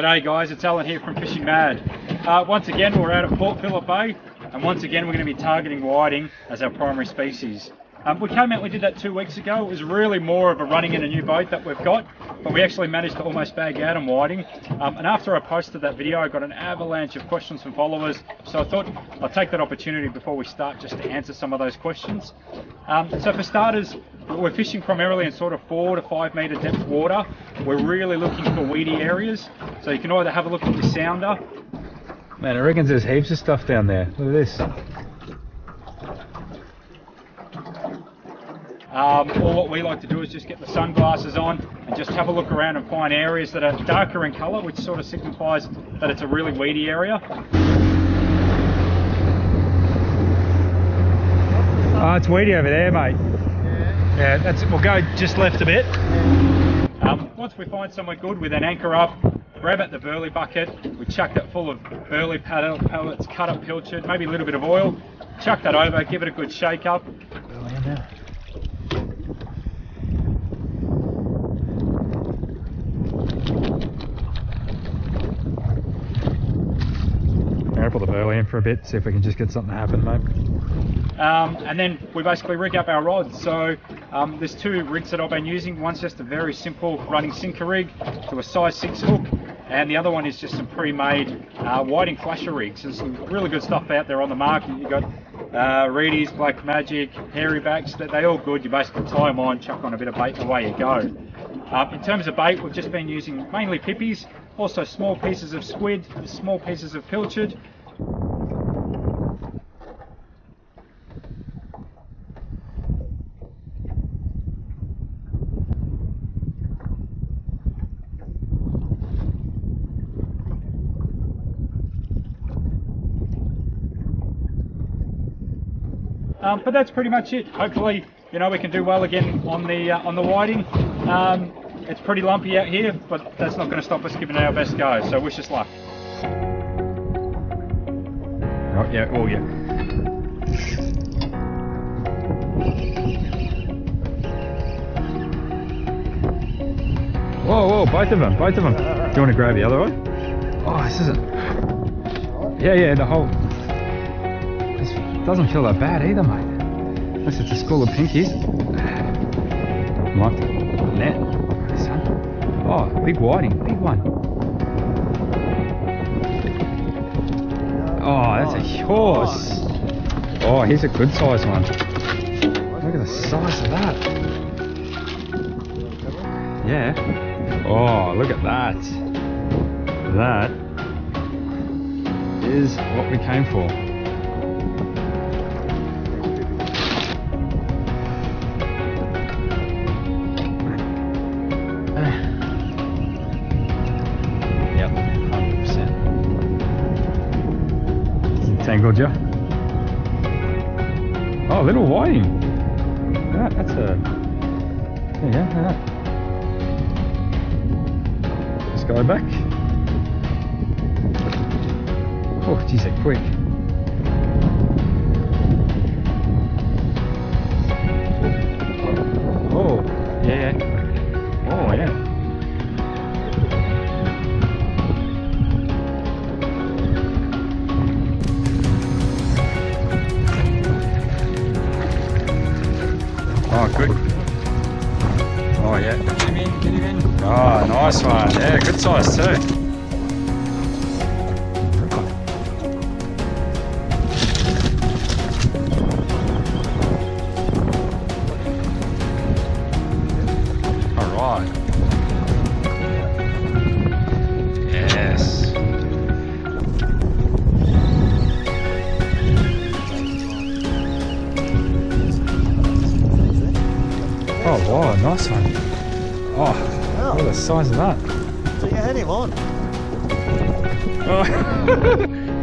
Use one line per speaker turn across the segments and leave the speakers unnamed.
G'day guys, it's Alan here from Fishing Mad. Uh, once again, we're out at Port Phillip Bay, and once again we're going to be targeting whiting as our primary species. Um, we came out, we did that two weeks ago. It was really more of a running in a new boat that we've got, but we actually managed to almost bag out on whiting. Um, and after I posted that video, I got an avalanche of questions from followers. So I thought I'll take that opportunity before we start just to answer some of those questions. Um, so for starters, we're fishing primarily in sort of four to five metre depth water. We're really looking for weedy areas. So you can either have a look at your sounder.
Man, I reckon there's heaps of stuff down there. Look at this.
Um, or what we like to do is just get the sunglasses on and just have a look around and find areas that are darker in colour, which sort of signifies that it's a really weedy area.
Oh, it's weedy over there, mate. Yeah. Yeah, that's it. We'll go just left a bit.
Um, once we find somewhere good, we then anchor up, grab at the burley bucket, we chuck it full of burley pellets, cut up pilchard, maybe a little bit of oil, chuck that over, give it a good shake up.
Put the burley in for a bit, see if we can just get something to happen, mate.
Um, and then we basically rig up our rods. So um, there's two rigs that I've been using. One's just a very simple running sinker rig to a size 6 hook, and the other one is just some pre-made uh, whiting flasher rigs. There's some really good stuff out there on the market. You've got uh, Reidy's, Black Magic, Hairy Backs, they, they all good. You basically tie them on, chuck on a bit of bait away you go. Um, in terms of bait, we've just been using mainly pippies, also small pieces of squid, small pieces of pilchard, Um, but that's pretty much it. Hopefully, you know, we can do well again on the uh, on the whiting. Um, it's pretty lumpy out here, but that's not going to stop us giving our best go. So wish us luck.
Oh yeah, oh yeah. Whoa, whoa, both of them, both of them. Do you want to grab the other one? Oh, this isn't. Yeah, yeah, the whole. Doesn't feel that bad either, mate. Unless it's a school of pinkies. Like net. Oh, big whiting, big one. Oh, that's a horse. Oh, here's a good size one. Look at the size of that. Yeah. Oh, look at that. That is what we came for. 100%. Tangled you? Oh, little whiting. That, that's a. Yeah, that. Let's go back. Oh, geez, they're quick. Nice one. Yeah, good size too. All right. Yes. Oh, wow, nice one. Oh, look at the size of that.
So you had him on.
Oh.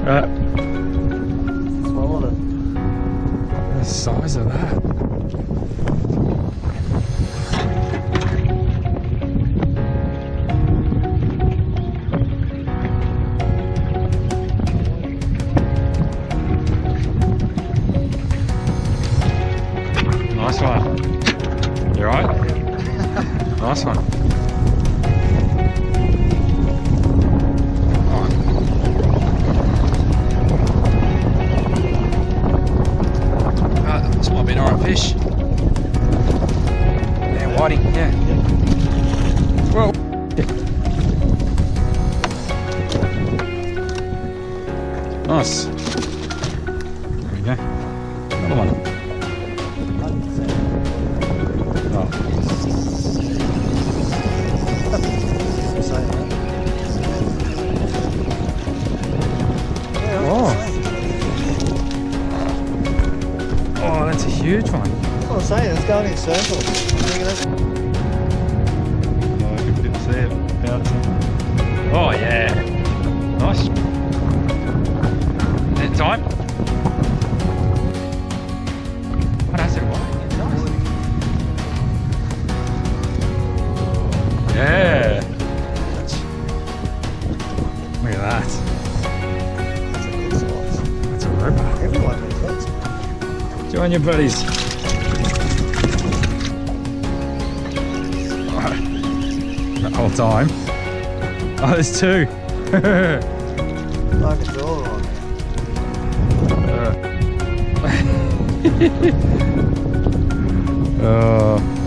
uh,
Swallowed it.
the size of that. Nice. There we go. Another one. Oh, Oh. that's a huge one.
I'm saying it's going in circles. Look at that.
Oh, I can see it. Oh yeah. Nice. Is it time? What has it like? Nice. Yeah. Look at that.
That's a good size.
That's a ripper.
Everyone needs that.
Join your buddies. That whole time. Oh, there's two.
Like a drawer on
uh,